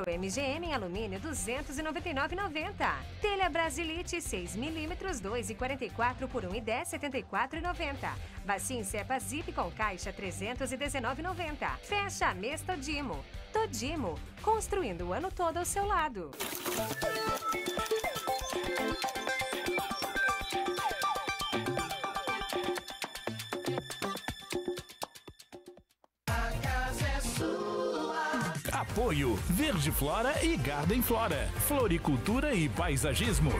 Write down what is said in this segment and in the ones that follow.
MGM em alumínio 299,90. Telha Brasilite 6 mm 2,44 por 1,10 74,90. Bacia Cepa Zip com caixa 319,90. Fecha mês Todimo. Todimo, construindo o ano todo ao seu lado. Apoio Verde Flora e Garden Flora. Floricultura e paisagismo.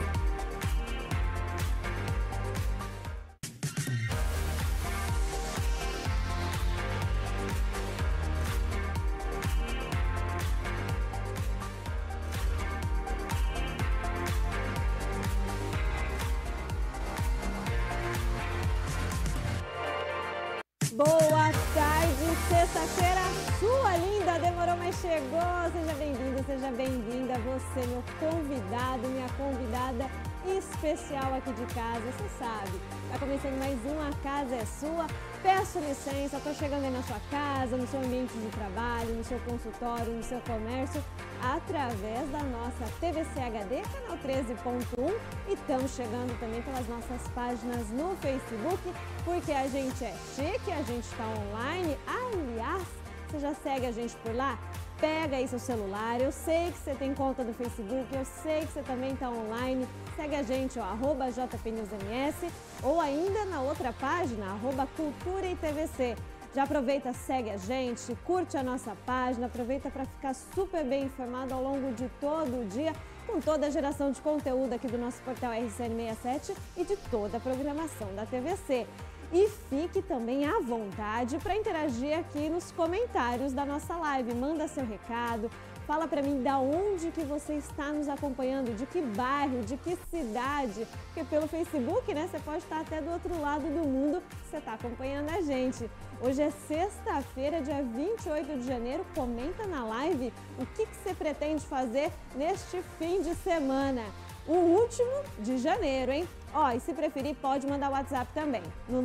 Boa sexta-feira sua linda, demorou mas chegou. Seja bem-vindo, seja bem-vinda. Você, meu convidado, minha convidada especial aqui de casa, você sabe. Tá começando mais uma Casa é Sua. Peço licença, tô chegando aí na sua casa, no seu ambiente de trabalho, no seu consultório, no seu comércio, através da nossa TVC HD, canal 13.1 e estamos chegando também pelas nossas páginas no Facebook, porque a gente é chique, a gente está online. Aliás, você já segue a gente por lá? Pega aí seu celular, eu sei que você tem conta do Facebook, eu sei que você também está online. Segue a gente, ó, arroba JPNewsMS ou ainda na outra página, arroba Cultura e TVC. Já aproveita, segue a gente, curte a nossa página, aproveita para ficar super bem informado ao longo de todo o dia com toda a geração de conteúdo aqui do nosso portal RCN67 e de toda a programação da TVC. E fique também à vontade para interagir aqui nos comentários da nossa live. Manda seu recado, fala para mim da onde que você está nos acompanhando, de que bairro, de que cidade, porque pelo Facebook, né, você pode estar até do outro lado do mundo, você está acompanhando a gente. Hoje é sexta-feira, dia 28 de janeiro. Comenta na live o que, que você pretende fazer neste fim de semana o último de janeiro, hein? Ó, e se preferir, pode mandar WhatsApp também, no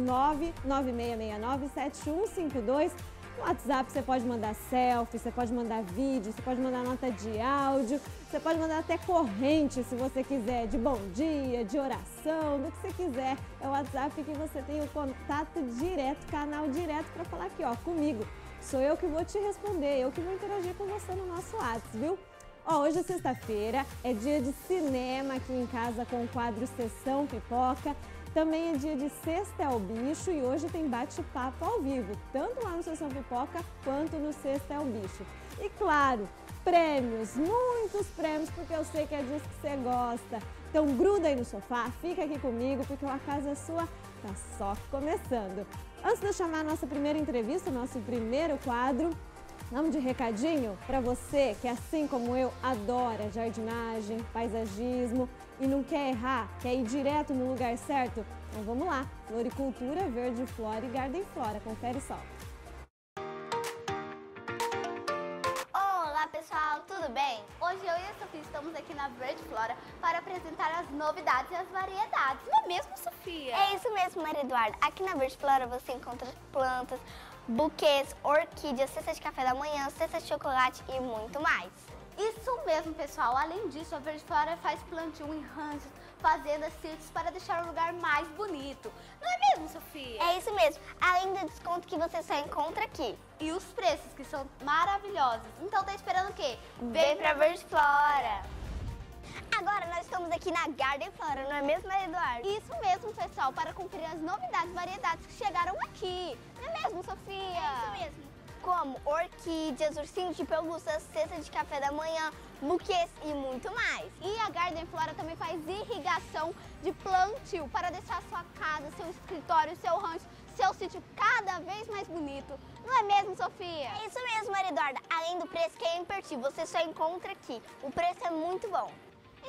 996697152. No WhatsApp você pode mandar selfie, você pode mandar vídeo, você pode mandar nota de áudio, você pode mandar até corrente se você quiser, de bom dia, de oração, do que você quiser. É o WhatsApp que você tem o contato direto, canal direto para falar aqui, ó, comigo. Sou eu que vou te responder, eu que vou interagir com você no nosso WhatsApp, viu? Ó, hoje é sexta-feira, é dia de cinema aqui em casa com o quadro Sessão Pipoca. Também é dia de Sexta é o Bicho e hoje tem bate-papo ao vivo, tanto lá no Sessão Pipoca quanto no Sexta é o Bicho. E claro, prêmios, muitos prêmios, porque eu sei que é disso que você gosta. Então gruda aí no sofá, fica aqui comigo, porque a casa é sua tá só começando. Antes de eu chamar a nossa primeira entrevista, nosso primeiro quadro, Vamos de recadinho para você que, assim como eu, adora jardinagem, paisagismo e não quer errar, quer ir direto no lugar certo? Então vamos lá, Floricultura, Verde Flora e Garden Flora, confere só. Olá pessoal, tudo bem? Hoje eu e a Sofia estamos aqui na Verde Flora para apresentar as novidades e as variedades, não é mesmo, Sofia? É isso mesmo, Maria Eduarda. Aqui na Verde Flora você encontra plantas, buquês, orquídeas, cesta de café da manhã, cesta de chocolate e muito mais. Isso mesmo, pessoal. Além disso, a Verde Flora faz plantio em ranchos, fazendas, sítios para deixar o lugar mais bonito. Não é mesmo, Sofia? É isso mesmo. Além do desconto que você só encontra aqui. E os preços, que são maravilhosos. Então tá esperando o quê? Vem pra Verde Flora! Agora nós estamos aqui na Garden Flora, não é mesmo, Maria Eduarda? Isso mesmo, pessoal, para conferir as novidades e variedades que chegaram aqui. Não é mesmo, Sofia? É isso mesmo. Como orquídeas, ursinhos de pelúcia, cesta de café da manhã, buquês e muito mais. E a Garden Flora também faz irrigação de plantio para deixar sua casa, seu escritório, seu rancho, seu sítio cada vez mais bonito. Não é mesmo, Sofia? É isso mesmo, Maria Eduarda. Além do preço que é imperdível, você só encontra aqui. O preço é muito bom.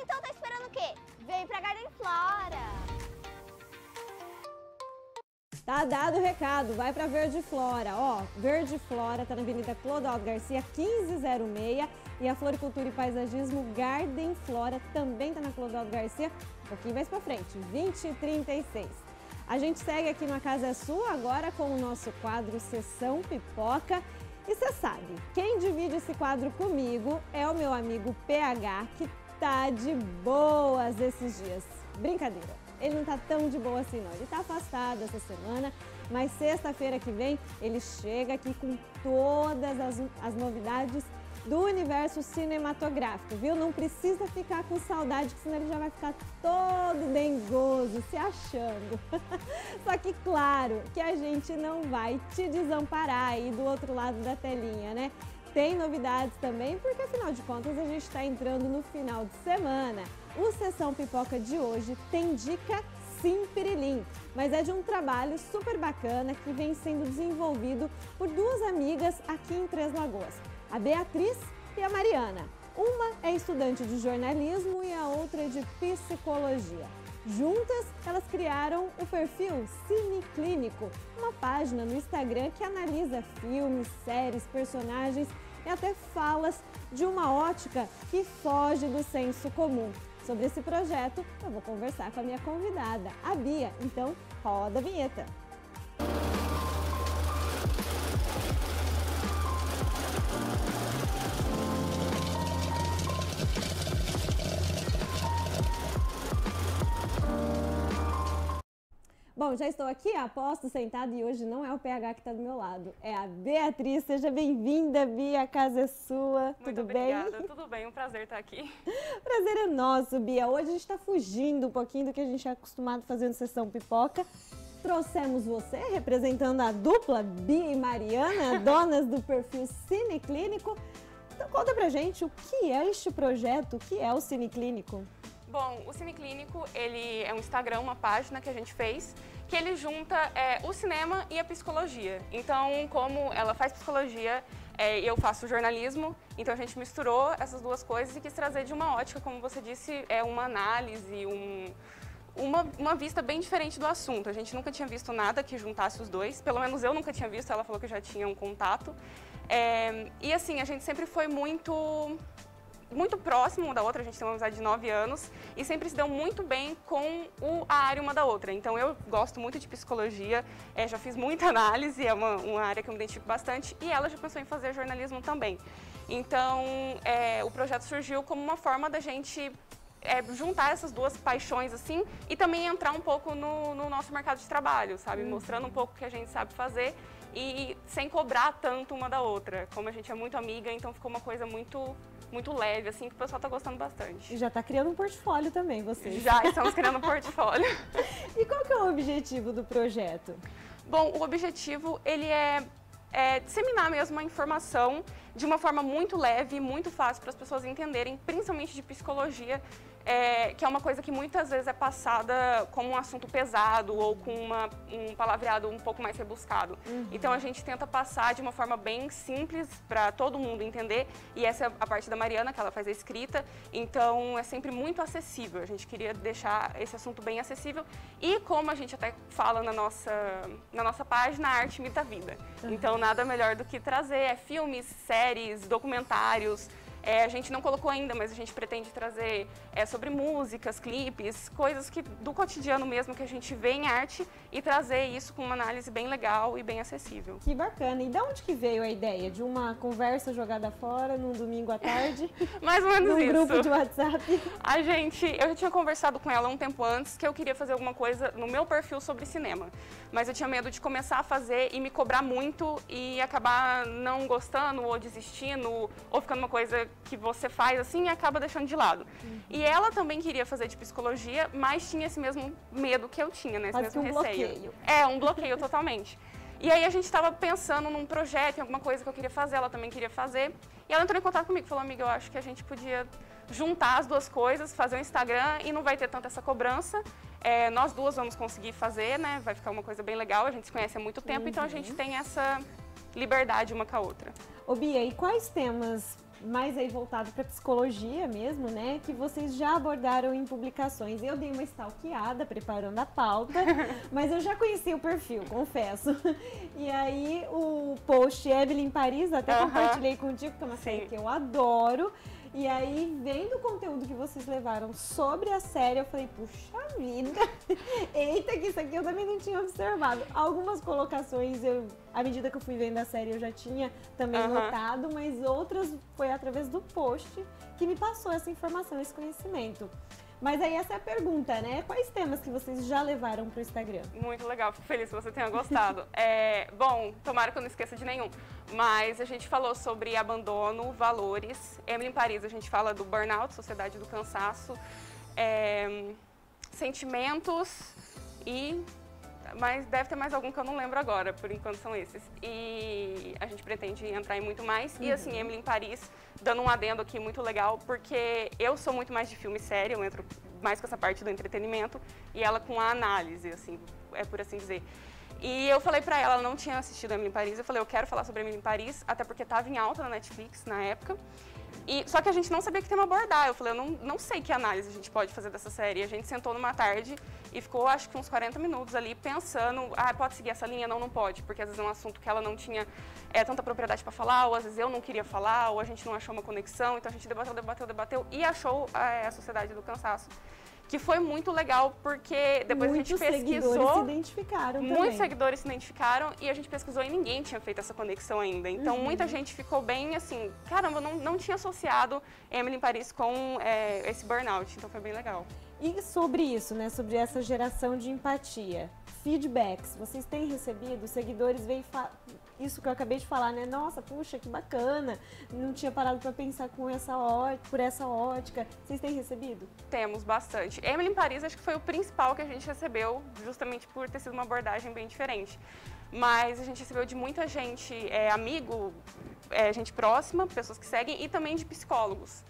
Então tá esperando o quê? Vem pra Garden Flora! Tá dado o recado, vai para Verde Flora. Ó, Verde Flora tá na Avenida Clodoaldo Garcia, 1506. E a Floricultura e Paisagismo Garden Flora também tá na Clodoaldo Garcia, um pouquinho mais para frente, 2036. A gente segue aqui no A Casa é Sua agora com o nosso quadro Sessão Pipoca. E você sabe, quem divide esse quadro comigo é o meu amigo PH, que tá de boas esses dias. Brincadeira, ele não tá tão de boa assim não, ele tá afastado essa semana, mas sexta-feira que vem ele chega aqui com todas as, as novidades do universo cinematográfico, viu? Não precisa ficar com saudade, senão ele já vai ficar todo dengoso, se achando. Só que claro que a gente não vai te desamparar aí do outro lado da telinha, né? Tem novidades também, porque afinal de contas a gente está entrando no final de semana. O Sessão Pipoca de hoje tem dica Sim Pirilim, mas é de um trabalho super bacana que vem sendo desenvolvido por duas amigas aqui em Três Lagoas a Beatriz e a Mariana. Uma é estudante de jornalismo e a outra é de psicologia. Juntas, elas criaram o perfil Cine Clínico, uma página no Instagram que analisa filmes, séries, personagens e até falas de uma ótica que foge do senso comum. Sobre esse projeto, eu vou conversar com a minha convidada, a Bia. Então, roda a vinheta. Bom, já estou aqui, aposto, sentada e hoje não é o PH que está do meu lado, é a Beatriz. Seja bem-vinda, Bia, a casa é sua. Muito Tudo obrigada. bem? Tudo bem, um prazer estar aqui. Prazer é nosso, Bia. Hoje a gente está fugindo um pouquinho do que a gente é acostumado fazendo sessão pipoca. Trouxemos você representando a dupla Bia e Mariana, donas do perfil Cine Clínico. Então conta pra gente o que é este projeto, o que é o Cine Clínico. Bom, o Cine Clínico, ele é um Instagram, uma página que a gente fez, que ele junta é, o cinema e a psicologia. Então, como ela faz psicologia é, eu faço jornalismo, então a gente misturou essas duas coisas e quis trazer de uma ótica, como você disse, é uma análise, um, uma, uma vista bem diferente do assunto. A gente nunca tinha visto nada que juntasse os dois, pelo menos eu nunca tinha visto, ela falou que já tinha um contato. É, e assim, a gente sempre foi muito muito próximo uma da outra, a gente tem uma amizade de nove anos e sempre se deu muito bem com o, a área uma da outra. Então eu gosto muito de psicologia, é, já fiz muita análise, é uma, uma, área que eu me identifico bastante e ela já pensou em fazer jornalismo também. Então é, o projeto surgiu como uma forma da gente é, juntar essas duas paixões assim e também entrar um pouco no, no nosso mercado de trabalho, sabe? Uhum. Mostrando um pouco o que a gente sabe fazer e sem cobrar tanto uma da outra. Como a gente é muito amiga, então ficou uma coisa muito muito leve, assim, que o pessoal está gostando bastante. E já está criando um portfólio também, vocês. Já estamos criando um portfólio. e qual que é o objetivo do projeto? Bom, o objetivo, ele é, é disseminar mesmo a informação de uma forma muito leve e muito fácil para as pessoas entenderem, principalmente de psicologia, é, que é uma coisa que muitas vezes é passada como um assunto pesado ou com uma, um palavreado um pouco mais rebuscado. Uhum. Então a gente tenta passar de uma forma bem simples para todo mundo entender e essa é a parte da Mariana, que ela faz a escrita, então é sempre muito acessível. A gente queria deixar esse assunto bem acessível e como a gente até fala na nossa, na nossa página, a arte imita a vida. Uhum. Então nada melhor do que trazer é, filmes, séries, documentários, é, a gente não colocou ainda, mas a gente pretende trazer é, sobre músicas, clipes, coisas que do cotidiano mesmo que a gente vê em arte e trazer isso com uma análise bem legal e bem acessível. Que bacana. E de onde que veio a ideia? De uma conversa jogada fora num domingo à tarde? Mais ou menos num isso. grupo de WhatsApp? A gente, eu já tinha conversado com ela um tempo antes que eu queria fazer alguma coisa no meu perfil sobre cinema. Mas eu tinha medo de começar a fazer e me cobrar muito e acabar não gostando ou desistindo ou ficando uma coisa que você faz assim e acaba deixando de lado. Uhum. E ela também queria fazer de psicologia, mas tinha esse mesmo medo que eu tinha, né? Esse Quase mesmo um receio. Bloqueio. É, um bloqueio totalmente. E aí a gente estava pensando num projeto, em alguma coisa que eu queria fazer, ela também queria fazer. E ela entrou em contato comigo, falou, amiga, eu acho que a gente podia juntar as duas coisas, fazer um Instagram e não vai ter tanta essa cobrança. É, nós duas vamos conseguir fazer, né? Vai ficar uma coisa bem legal, a gente se conhece há muito tempo, uhum. então a gente tem essa liberdade uma com a outra. Ô Bia, e quais temas mais aí voltado para psicologia mesmo, né? Que vocês já abordaram em publicações. Eu dei uma stalkeada preparando a pauta, mas eu já conheci o perfil, confesso. E aí o post Evelyn Paris, até compartilhei contigo, que é uma série que eu adoro. E aí, vendo o conteúdo que vocês levaram sobre a série, eu falei, puxa vida, eita, que isso aqui eu também não tinha observado. Algumas colocações, eu, à medida que eu fui vendo a série, eu já tinha também notado, mas outras foi através do post que me passou essa informação, esse conhecimento. Mas aí essa é a pergunta, né? Quais temas que vocês já levaram pro Instagram? Muito legal, fico feliz que você tenha gostado. É, bom, tomara que eu não esqueça de nenhum. Mas a gente falou sobre abandono, valores. Emily em Paris, a gente fala do burnout, sociedade do cansaço, é, sentimentos e. Mas deve ter mais algum que eu não lembro agora, por enquanto são esses. E a gente pretende entrar em muito mais. E assim, Emily em Paris, dando um adendo aqui muito legal, porque eu sou muito mais de filme e série, eu entro mais com essa parte do entretenimento, e ela com a análise, assim, é por assim dizer. E eu falei pra ela, ela não tinha assistido Emily em Paris, eu falei, eu quero falar sobre Emily em Paris, até porque tava em alta na Netflix na época. E, só que a gente não sabia que tema abordar. Eu falei, eu não, não sei que análise a gente pode fazer dessa série. E a gente sentou numa tarde e ficou, acho que uns 40 minutos ali, pensando, ah, pode seguir essa linha? Não, não pode, porque às vezes é um assunto que ela não tinha é, tanta propriedade para falar, ou às vezes eu não queria falar, ou a gente não achou uma conexão. Então a gente debateu, debateu, debateu e achou é, a Sociedade do Cansaço. Que foi muito legal, porque depois Muitos a gente seguidores se pesquisou. identificaram Muitos também. seguidores se identificaram e a gente pesquisou e ninguém tinha feito essa conexão ainda. Então Uhum. muita gente ficou bem assim, caramba, não, não tinha associado Emily em Paris com é, esse burnout. Então foi bem legal. E sobre isso, né? Sobre essa geração de empatia, feedbacks, vocês têm recebido? Seguidores vêm isso que eu acabei de falar, né? Nossa, puxa, que bacana! Não tinha parado para pensar com essa ó- por essa ótica. Vocês têm recebido? Temos bastante. Emily em Paris acho que foi o principal que a gente recebeu, justamente por ter sido uma abordagem bem diferente. Mas a gente recebeu de muita gente, é, amigo, é, gente próxima, pessoas que seguem, e também de psicólogos.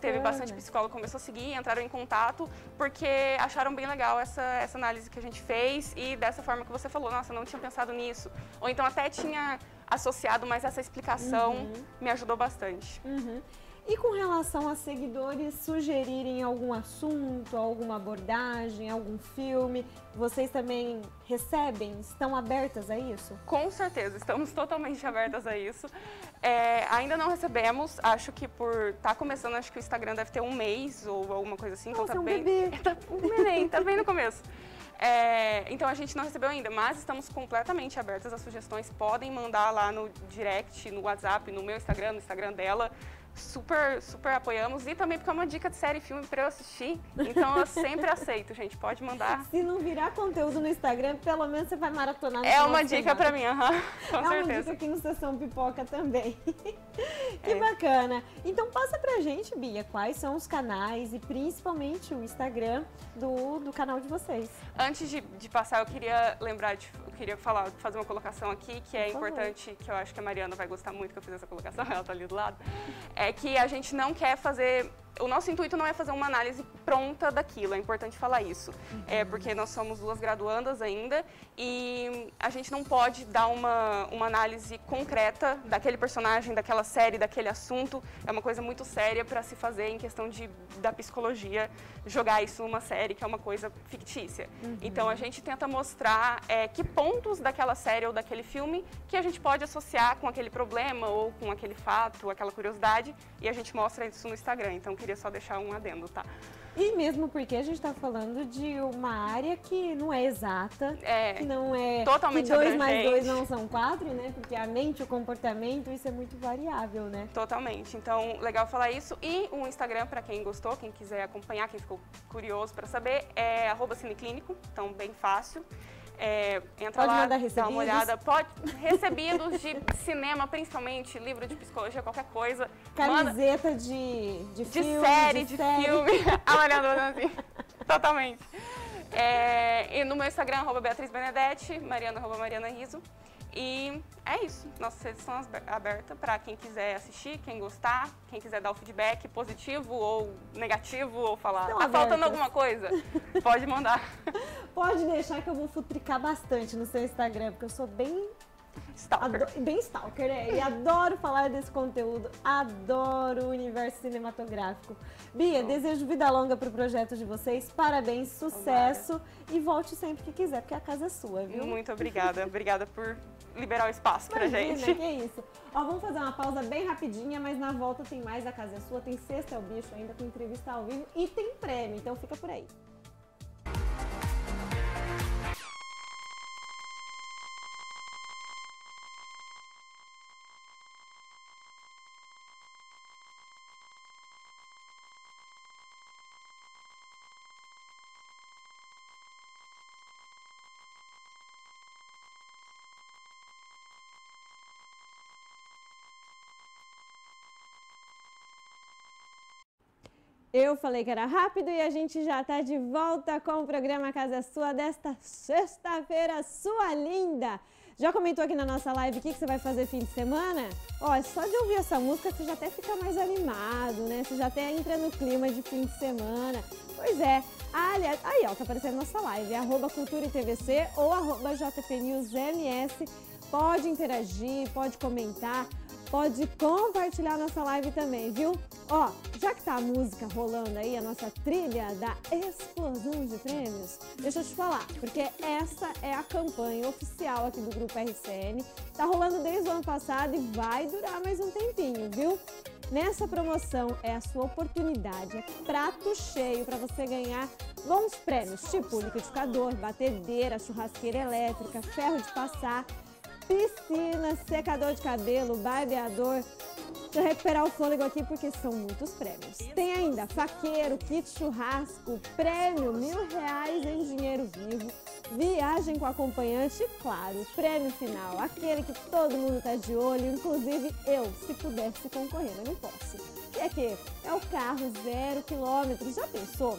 Teve bastante psicólogo que começou a seguir, entraram em contato, porque acharam bem legal essa, essa análise que a gente fez e dessa forma que você falou, nossa, não tinha pensado nisso. Ou então até tinha associado, mas essa explicação me ajudou bastante. Uhum. E com relação a seguidores sugerirem algum assunto, alguma abordagem, algum filme, vocês também recebem? Estão abertas a isso? Com certeza, estamos totalmente abertas a isso. É, ainda não recebemos, acho que por estar começando, acho que o Instagram deve ter um mês ou alguma coisa assim. Nossa, então tá é um bem, bebê. Tá um neném, tá bem no começo. É, então a gente não recebeu ainda, mas estamos completamente abertas a sugestões. Podem mandar lá no direct, no WhatsApp, no meu Instagram, no Instagram dela. Super, super apoiamos. E também porque é uma dica de série e filme para eu assistir. Então eu sempre aceito, gente. Pode mandar. Se não virar conteúdo no Instagram, pelo menos você vai maratonar no É final uma dica para mim, aham. Com é uma certeza. dica aqui no Sessão Pipoca também. que É. bacana. Então passa pra gente, Bia, quais são os canais e principalmente o Instagram do, do canal de vocês. Antes de, de passar, eu queria lembrar, de, eu queria falar, fazer uma colocação aqui que é importante, que eu acho que a Mariana vai gostar muito que eu fiz essa colocação, ela tá ali do lado. É que a gente não quer fazer. O nosso intuito não é fazer uma análise pronta daquilo, é importante falar isso. É porque nós somos duas graduandas ainda e a gente não pode dar uma, uma análise concreta daquele personagem, daquela série, daquele assunto. É uma coisa muito séria para se fazer em questão de, da psicologia, jogar isso numa série que é uma coisa fictícia. Então a gente tenta mostrar é, que pontos daquela série ou daquele filme que a gente pode associar com aquele problema ou com aquele fato, aquela curiosidade, e a gente mostra isso no Instagram. Então queria só deixar um adendo, tá? E mesmo porque a gente está falando de uma área que não é exata, É, que não é Totalmente que dois mais abrangente. dois não são quatro, né? Porque a mente, o comportamento, isso é muito variável, né? Totalmente. Então, legal falar isso. E o Instagram, para quem gostou, quem quiser acompanhar, quem ficou curioso para saber, é arroba cineclínico, então bem fácil. É, entra Pode lá, dá recebidos. uma olhada. Pode, recebidos de cinema, principalmente, livro de psicologia, qualquer coisa. Manda Camiseta de, de, de filme, série, de, série. filme. A Mariana assim. Totalmente. É, e no meu Instagram, arroba Beatriz Benedetti, Mariana, arroba Mariana Riso. E é isso. Nossas redes são abertas para quem quiser assistir, quem gostar, quem quiser dar o feedback positivo ou negativo, ou falar, tá faltando alguma coisa, pode mandar. Pode deixar que eu vou futricar bastante no seu Instagram, porque eu sou bem Stalker. Bem stalker, né? E adoro falar desse conteúdo, adoro o universo cinematográfico. Bia, desejo vida longa pro projeto de vocês, parabéns, sucesso e volte sempre que quiser, porque a casa é sua, viu? Muito obrigada. obrigada por liberar o espaço pra Imagina, gente. que isso. Ó, vamos fazer uma pausa bem rapidinha, mas na volta tem mais A Casa é Sua, tem Sexta é o Bicho ainda, com entrevista ao vivo e tem prêmio, então fica por aí. Eu falei que era rápido e a gente já tá de volta com o programa Casa Sua desta sexta-feira, sua linda! Já comentou aqui na nossa live o que, que você vai fazer fim de semana? Ó, é só de ouvir essa música você já até fica mais animado, né? Você já até entra no clima de fim de semana. Pois é. Aliás, aí ó, tá aparecendo nossa live, arroba Cultura e TVC ou arroba JP News MS. Pode interagir, pode comentar, pode compartilhar nossa live também, viu? Ó, já que tá a música rolando aí, a nossa trilha da explosão de prêmios, deixa eu te falar, porque essa é a campanha oficial aqui do Grupo RCN. Tá rolando desde o ano passado e vai durar mais um tempinho, viu? Nessa promoção é a sua oportunidade, é prato cheio para você ganhar bons prêmios, tipo liquidificador, batedeira, churrasqueira elétrica, ferro de passar, piscina, secador de cabelo, barbeador. Eu recuperar o fôlego aqui porque são muitos prêmios. Tem ainda faqueiro, kit churrasco, prêmio mil reais em dinheiro vivo, viagem com acompanhante e, claro, prêmio final, aquele que todo mundo tá de olho, inclusive eu, se pudesse concorrer, mas não posso. Que é que é o carro zero quilômetro. Já pensou?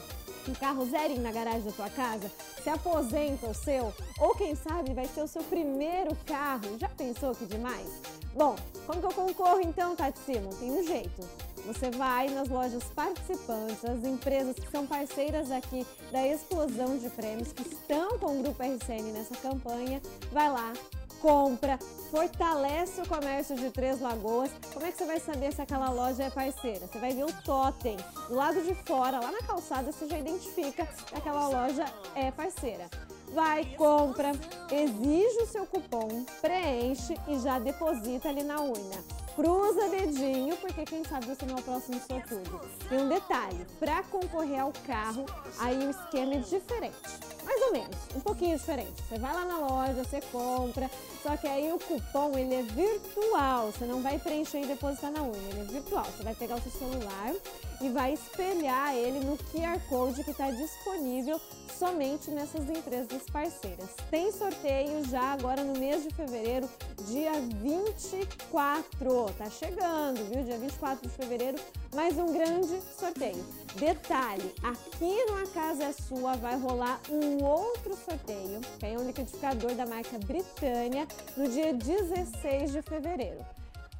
Um carro zerinho na garagem da tua casa, se aposenta o seu, ou quem sabe vai ser o seu primeiro carro. Já pensou que demais? Bom, como que eu concorro então, Tati Simon? Tem um jeito. Você vai nas lojas participantes, as empresas que são parceiras aqui da explosão de prêmios, que estão com o Grupo RCN nessa campanha, vai lá, compra, fortalece o comércio de Três Lagoas. Como é que você vai saber se aquela loja é parceira? Você vai ver o totem do lado de fora, lá na calçada, você já identifica que aquela loja é parceira. Vai, compra, exige o seu cupom, preenche e já deposita ali na urna. Cruza dedinho, porque quem sabe você não é o próximo sortudo. Tem um detalhe, para concorrer ao carro, aí o esquema é diferente mais ou menos, um pouquinho diferente. Você vai lá na loja, você compra, só que aí o cupom ele é virtual, você não vai preencher e depositar na urna, ele é virtual. Você vai pegar o seu celular e vai espelhar ele no QR Code que está disponível somente nessas empresas parceiras. Tem sorteio já agora no mês de fevereiro, dia 24. Tá chegando, viu? Dia 24 de fevereiro, mais um grande sorteio. Detalhe, aqui no A Casa é Sua vai rolar um outro sorteio, que é um liquidificador da marca Britânia, no dia 16 de fevereiro.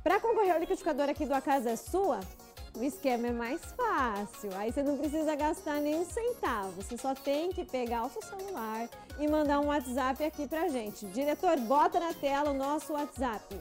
Para concorrer ao liquidificador aqui do A Casa é Sua, o esquema é mais fácil. Aí você não precisa gastar nenhum centavo. Você só tem que pegar o seu celular e mandar um WhatsApp aqui pra gente. Diretor, bota na tela o nosso WhatsApp.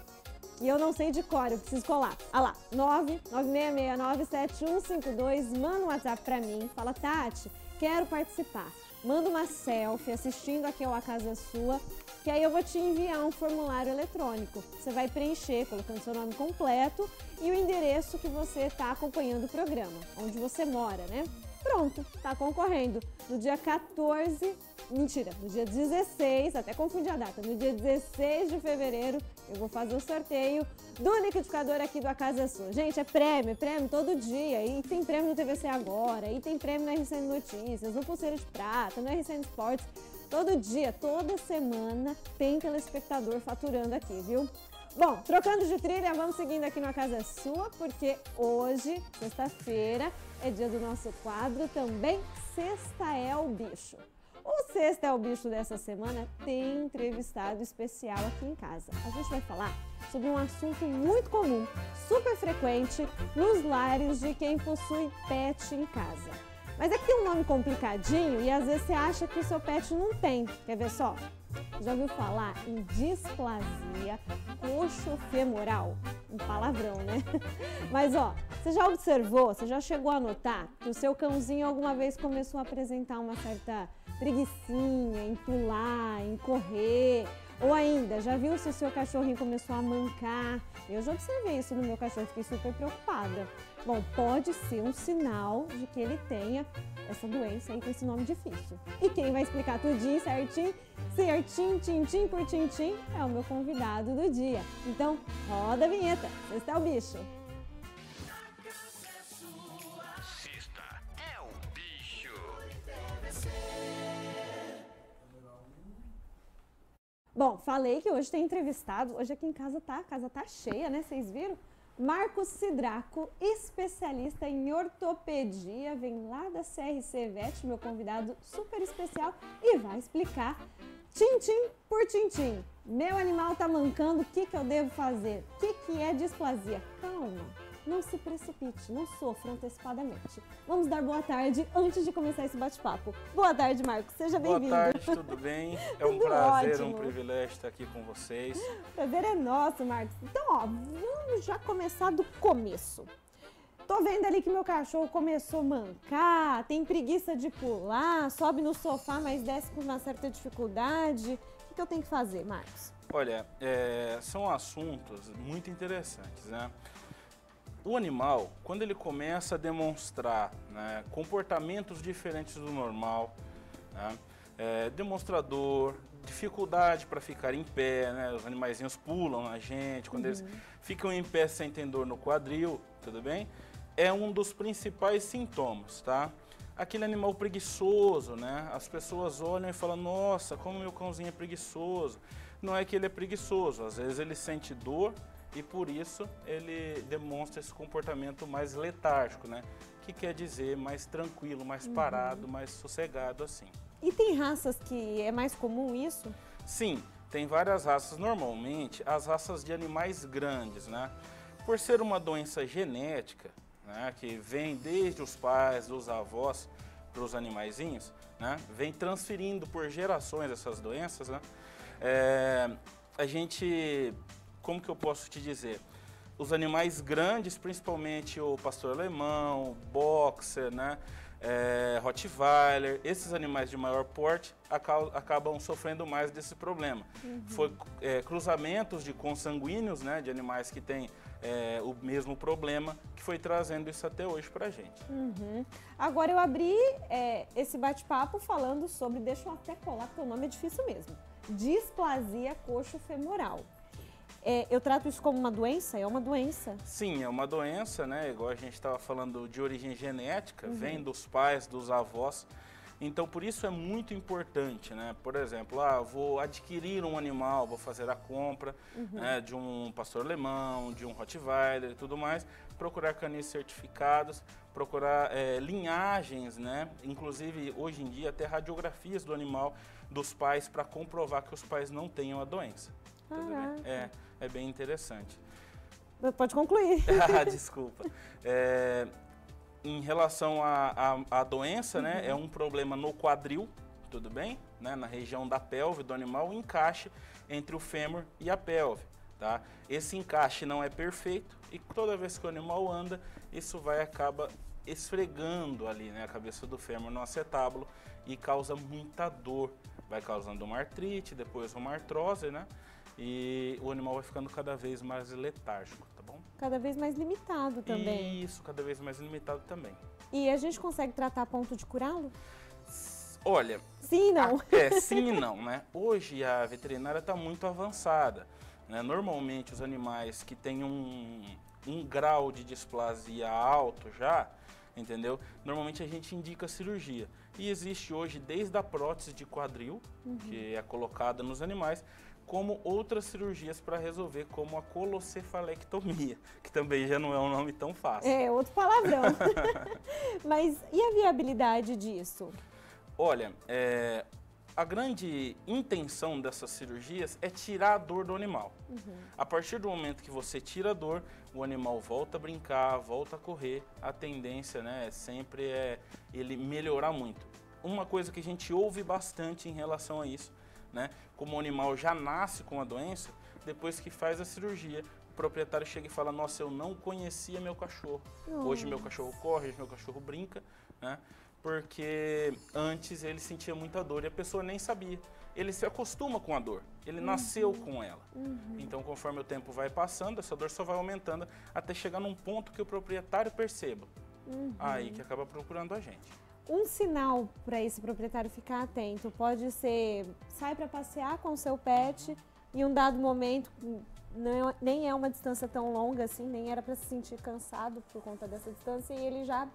E eu não sei de cor, eu preciso colar. Ah lá, 996697152. Manda um WhatsApp pra mim. Fala, Tati, quero participar. Manda uma selfie assistindo aqui ao A Casa Sua, que aí eu vou te enviar um formulário eletrônico. Você vai preencher colocando seu nome completo e o endereço que você está acompanhando o programa, onde você mora, né? Pronto, tá concorrendo. No dia 14, mentira, no dia 16, até confundi a data, no dia 16 de fevereiro eu vou fazer o sorteio do liquidificador aqui do A Casa é Sua. Gente, é prêmio, é prêmio todo dia. E tem prêmio no TVC Agora, e tem prêmio na RCN Notícias, no Pulseira de Prata, no RCN Esportes. Todo dia, toda semana tem telespectador faturando aqui, viu? Bom, trocando de trilha, vamos seguindo aqui no A Casa Sua, porque hoje, sexta-feira, é dia do nosso quadro também Sexta é o Bicho. O Sexta é o Bicho dessa semana tem entrevistado especial aqui em casa. A gente vai falar sobre um assunto muito comum, super frequente nos lares de quem possui pet em casa. Mas é que um nome complicadinho e às vezes você acha que o seu pet não tem. Quer ver só? Já ouviu falar em displasia coxofemoral? Um palavrão, né? Mas ó, você já observou, você já chegou a notar que o seu cãozinho alguma vez começou a apresentar uma certa preguiçinha em pular, em correr? Ou ainda, já viu se o seu cachorrinho começou a mancar? Eu já observei isso no meu cachorro, fiquei super preocupada. Bom, pode ser um sinal de que ele tenha essa doença aí com esse nome difícil. E quem vai explicar tudinho certinho, certinho, tintim por tintim, é o meu convidado do dia. Então, roda a vinheta, esse é o bicho. Bom, falei que hoje tem entrevistado. Hoje aqui em casa tá, a casa tá cheia, né? Vocês viram? Marcos Sidraco, especialista em ortopedia, vem lá da CRC Vet, meu convidado super especial, e vai explicar tintim por tintim. Meu animal tá mancando, o que, que eu devo fazer? O que, que é displasia? Calma, não se precipite, não sofra antecipadamente. Vamos dar boa tarde antes de começar esse bate-papo. Boa tarde, Marcos, seja Boa bem-vindo. tarde, tudo bem? É um prazer, ótimo. um privilégio estar aqui com vocês. Prazer é nosso, Marcos. Então, ó, vamos já começar do começo. Tô vendo ali que meu cachorro começou a mancar, tem preguiça de pular, sobe no sofá, mas desce com uma certa dificuldade. O que, que eu tenho que fazer, Marcos? Olha, é, são assuntos muito interessantes, né? O animal, quando ele começa a demonstrar né, comportamentos diferentes do normal, né, é, demonstrador, dificuldade para ficar em pé, né, os animaizinhos pulam na gente, quando eles ficam em pé sem ter dor no quadril, tudo bem? É um dos principais sintomas, tá? Aquele animal preguiçoso, né? As pessoas olham e falam, nossa, como meu cãozinho é preguiçoso. Não é que ele é preguiçoso, às vezes ele sente dor e por isso ele demonstra esse comportamento mais letárgico, né? Que quer dizer mais tranquilo, mais parado, mais sossegado assim. E tem raças que é mais comum isso? Sim, tem várias raças. Normalmente, as raças de animais grandes, né? Por ser uma doença genética, né? Que vem desde os pais, dos avós para os animaizinhos, né? Vem transferindo por gerações essas doenças, né? É, a gente, como que eu posso te dizer? Os animais grandes, principalmente o pastor alemão, o boxer, né? é, Rottweiler, esses animais de maior porte aca- acabam sofrendo mais desse problema. Foi é, cruzamentos de consanguíneos, né, de animais que têm é, o mesmo problema, que foi trazendo isso até hoje pra gente. Uhum. Agora eu abri é, esse bate-papo falando sobre, deixa eu até colar, porque o nome é difícil mesmo, displasia coxofemoral. É, eu trato isso como uma doença? É uma doença. Sim, é uma doença, né? Igual a gente estava falando de origem genética, vem dos pais, dos avós. Então, por isso é muito importante, né? Por exemplo, ah, vou adquirir um animal, vou fazer a compra né, de um pastor alemão, de um Rottweiler e tudo mais, procurar canis certificados, procurar eh, linhagens, né? Inclusive, hoje em dia, até radiografias do animal dos pais para comprovar que os pais não tenham a doença. É, é bem interessante. Pode concluir. Ah, desculpa. É, em relação à à- à doença, né, é um problema no quadril, tudo bem? Né, na região da pelve do animal, o encaixe entre o fêmur e a pelve. Tá? Esse encaixe não é perfeito e toda vez que o animal anda, isso vai acaba esfregando ali né, a cabeça do fêmur no acetábulo e causa muita dor. Vai causando uma artrite, depois uma artrose, né? E o animal vai ficando cada vez mais letárgico, tá bom? Cada vez mais limitado também. Isso, cada vez mais limitado também. E a gente consegue tratar a ponto de curá-lo? Olha, Sim, não. a- é sim e não, né? Hoje a veterinária está muito avançada. Né? Normalmente os animais que têm um, um grau de displasia alto já, entendeu? Normalmente a gente indica cirurgia. E existe hoje desde a prótese de quadril, que é colocada nos animais, como outras cirurgias para resolver, como a colossefalectomia, que também já não é um nome tão fácil. É, outro palavrão. Mas e a viabilidade disso? Olha, é, a grande intenção dessas cirurgias é tirar a dor do animal. A partir do momento que você tira a dor, o animal volta a brincar, volta a correr. A tendência, né, sempre é ele melhorar muito. Uma coisa que a gente ouve bastante em relação a isso, né? Como o animal já nasce com a doença, depois que faz a cirurgia, o proprietário chega e fala: Nossa, eu não conhecia meu cachorro. Hoje meu cachorro corre, hoje meu cachorro brinca, né? Porque antes ele sentia muita dor e a pessoa nem sabia. Ele se acostuma com a dor, ele nasceu com ela. Então, conforme o tempo vai passando, essa dor só vai aumentando até chegar num ponto que o proprietário perceba. Aí que acaba procurando a gente. Um sinal para esse proprietário ficar atento pode ser sai para passear com o seu pet e um dado momento não é- nem é uma distância tão longa assim, nem era para se sentir cansado por conta dessa distância e ele já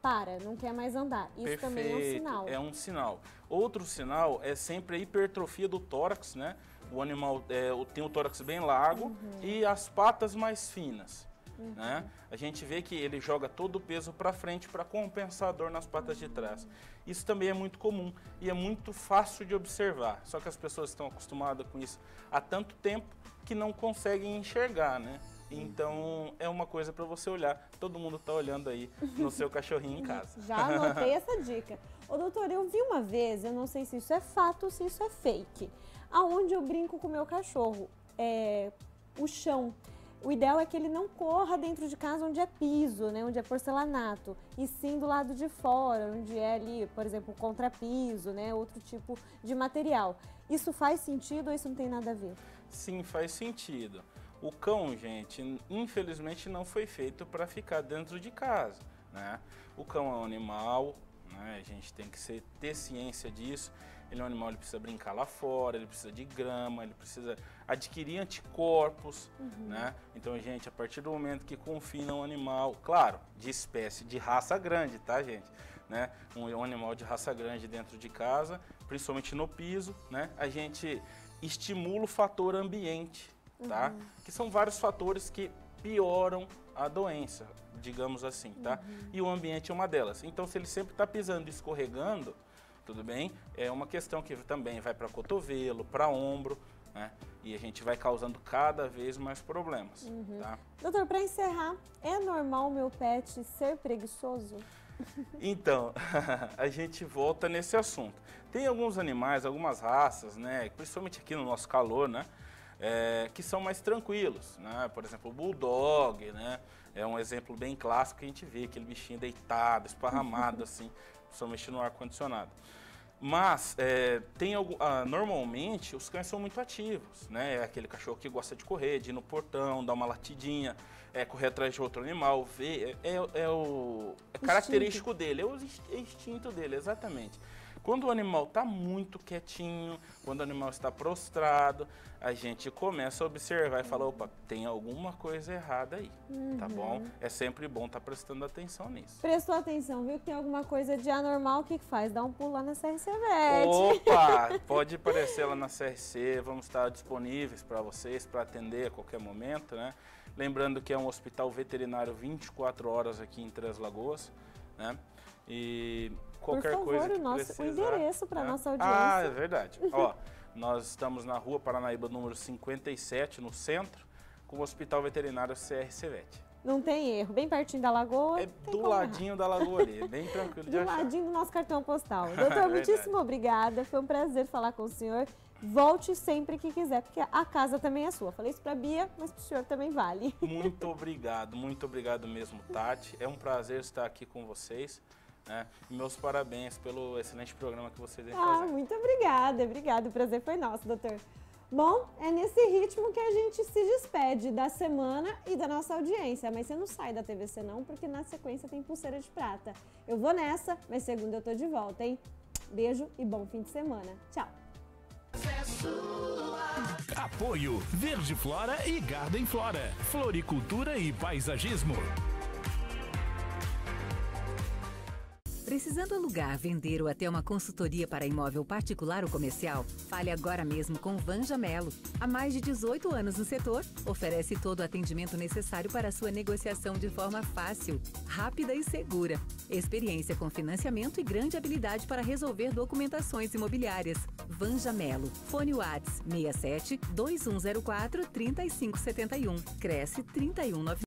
para, não quer mais andar. Isso também é um sinal. É um sinal. Outro sinal é sempre a hipertrofia do tórax, né? O animal é, tem o tórax bem largo Uhum. e as patas mais finas. Né? A gente vê que ele joga todo o peso para frente para compensar a dor nas patas de trás. Isso também é muito comum e é muito fácil de observar. Só que as pessoas estão acostumadas com isso há tanto tempo que não conseguem enxergar, né? Então é uma coisa para você olhar. Todo mundo está olhando aí no seu cachorrinho em casa. Já anotei essa dica. Ô, doutor, eu vi uma vez, eu não sei se isso é fato ou se isso é fake, aonde eu brinco com o meu cachorro, é o chão. O ideal é que ele não corra dentro de casa onde é piso, né, onde é porcelanato, e sim do lado de fora, onde é ali, por exemplo, contrapiso, né, outro tipo de material. Isso faz sentido ou isso não tem nada a ver? Sim, faz sentido. O cão, gente, infelizmente não foi feito para ficar dentro de casa, né? O cão é um animal, né? A gente tem que ter ciência disso. Ele é um animal, ele precisa brincar lá fora, ele precisa de grama, ele precisa adquirir anticorpos, né? Então, gente, a partir do momento que confina um animal, claro, de espécie, de raça grande, tá, gente? Né? Um, um animal de raça grande dentro de casa, principalmente no piso, né? A gente estimula o fator ambiente, tá? Que são vários fatores que pioram a doença, digamos assim, tá? E o ambiente é uma delas. Então, se ele sempre está pisando e escorregando, tudo bem? É uma questão que também vai para cotovelo, para ombro, né? E a gente vai causando cada vez mais problemas, tá? Doutor, para encerrar, é normal meu pet ser preguiçoso? Então, a gente volta nesse assunto. Tem alguns animais, algumas raças, né, principalmente aqui no nosso calor, né, é, que são mais tranquilos, né? Por exemplo, o bulldog, né, é um exemplo bem clássico que a gente vê aquele bichinho deitado, esparramado assim, principalmente no ar condicionado. Mas é, tem algum, ah, normalmente os cães são muito ativos, né? É aquele cachorro que gosta de correr, de ir no portão, dar uma latidinha, é, correr atrás de outro animal, ver. É, é- é o é característico dele, é o é instinto dele, exatamente. Quando o animal está muito quietinho, quando o animal está prostrado, a gente começa a observar e fala, opa, tem alguma coisa errada aí, tá bom? É sempre bom estar prestando atenção nisso. Prestou atenção, viu que tem alguma coisa de anormal, o que que faz? Dá um pulo lá na CRC Vet. Opa, pode aparecer lá na CRC, vamos estar disponíveis para vocês para atender a qualquer momento, né? Lembrando que é um hospital veterinário 24 horas aqui em Três Lagoas, né? E qualquer favor, coisa que o nosso- o precisar, endereço pra né? nossa Ah, audiência. é verdade. Ó, nós estamos na Rua Paranaíba número 57, no centro, com o Hospital Veterinário CRC Vet. Não tem erro, bem pertinho da lagoa. É do errar. ladinho da lagoa ali, é bem tranquilo de Do achar. ladinho do nosso cartão postal. Doutor, Verdade. muitíssimo obrigada. Foi um prazer falar com o senhor. Volte sempre que quiser, porque a casa também é sua. Falei isso pra Bia, mas pro senhor também vale. Muito obrigado, muito obrigado mesmo, Tati. É um prazer estar aqui com vocês. Né? E meus parabéns pelo excelente programa que vocês vêm Ah, fazendo. muito obrigada, obrigada. O prazer foi nosso, doutor. Bom, é nesse ritmo que a gente se despede da semana e da nossa audiência. Mas você não sai da TVC não, porque na sequência tem pulseira de prata. Eu vou nessa, mas segunda eu tô de volta, hein? Beijo e bom fim de semana. Tchau. Apoio Verde Flora e Garden Flora. Floricultura e paisagismo. Precisando alugar, vender ou até uma consultoria para imóvel particular ou comercial? Fale agora mesmo com Vanja Melo. Há mais de 18 anos no setor, oferece todo o atendimento necessário para sua negociação de forma fácil, rápida e segura. Experiência com financiamento e grande habilidade para resolver documentações imobiliárias. Vanja Melo. Fone Whats 67 2104 3571. Cresce 319